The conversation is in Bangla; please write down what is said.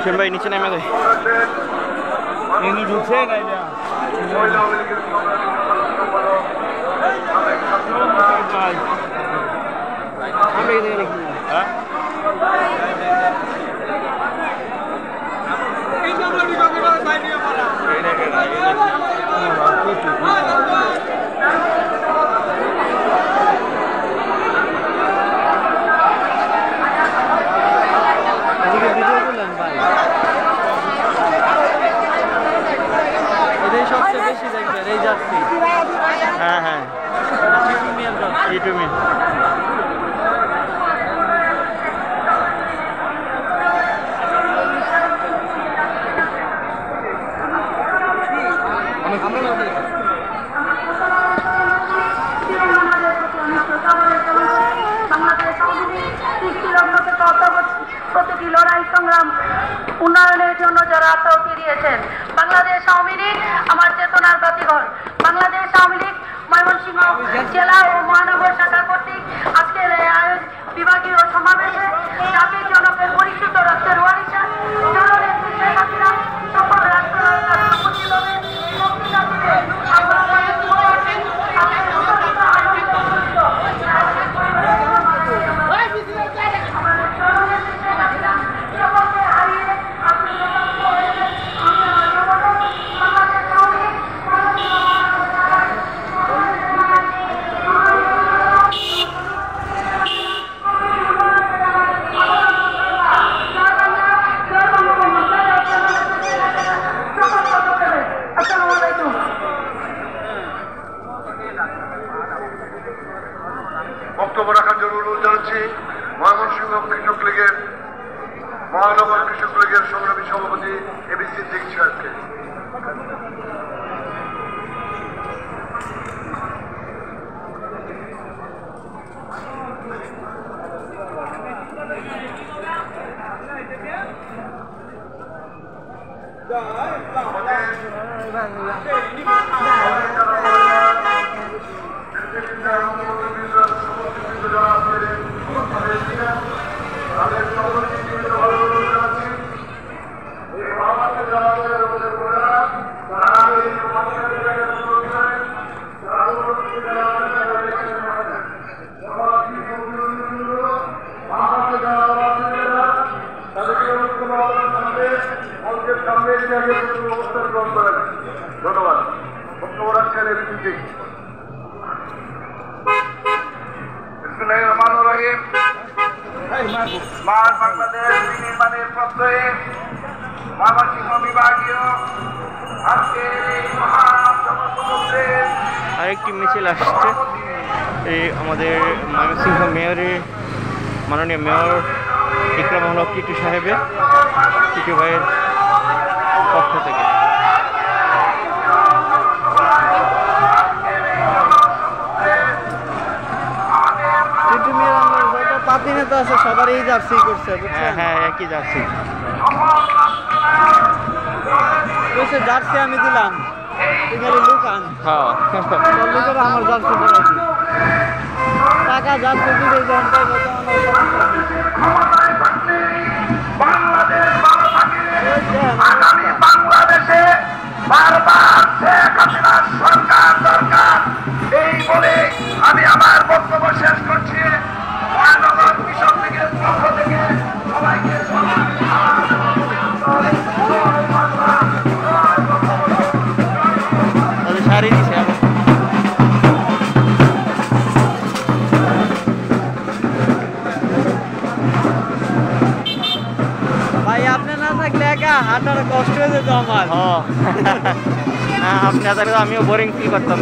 হোসেন ভাই নিচে নেমে যায় ঢুকছে এই যাচ্ছি। হ্যাঁ হ্যাঁ। উন্নয়নের জন্য যারা আত্মাহতি দিয়েছেন, বাংলাদেশ আওয়ামী লীগ, আমার চেতনার বাতিঘর। বাংলাদেশ আওয়ামী লীগ, ময়মনসিংহ জেলা ও মহানগর শাখা রাখার জন্য অনুরোধ জানাচ্ছি ময়মনসিংহ কৃষক লীগের, মহানগর কৃষক লীগের সংগ্রামী সভাপতি এবি সিদ্দিক সাহেবকে। তাদের সামনে মঞ্চের সামনে এসে আগে প্রথম অবস্থান গ্রহণ করেন ধন্যবাদ বক্তব্য রাখছেন এর সিদ্দিক বিসমিল্লাহির রহমানির রহিম স্মার্ট বাংলাদেশ বিনির্মাণের প্রত্যয়ে আরেকটি মিছিল আসছে। এই আমাদের ময়মনসিংহ মেয়রের মাননীয় মেয়র ইকরাম হক টিটু সাহেবের টিটু ভাইয়ের পক্ষ থেকে। পাতি নেতা আছে সবারই জার্সি করছে হ্যাঁ হ্যাঁ একই জার্সি আমি দিলাম। এখানে লুকান। হ্যাঁ। করে আমার জার্সি পড়াইছি টাকা জার্সি পাইবো হাঁটার কষ্ট হয়ে যেত আমার। হ্যাঁ না আপনি আমিও বোরিং ফিল করতাম।